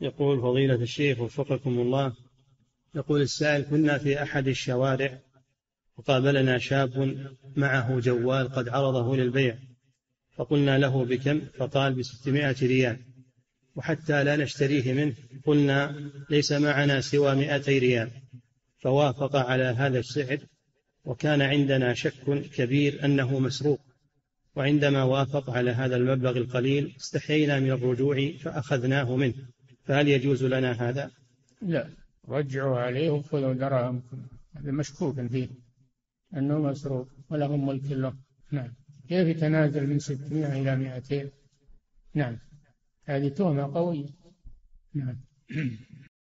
يقول فضيلة الشيخ وفقكم الله يقول السائل كنا في أحد الشوارع وقابلنا شاب معه جوال قد عرضه للبيع فقلنا له بكم؟ فقال بستمائة ريال وحتى لا نشتريه منه قلنا ليس معنا سوى مائتي ريال. فوافق على هذا السعر وكان عندنا شك كبير أنه مسروق وعندما وافق على هذا المبلغ القليل استحيينا من الرجوع فأخذناه منه. فهل يجوز لنا هذا؟ لا. رجعوا عليه وخذوا دراهمكم هذا مشكوك فيه أنه مسروق ولهم ملك له. نعم. كيف يتنازل من 600 إلى 200 نعم. هذه تهمة قوية. نعم.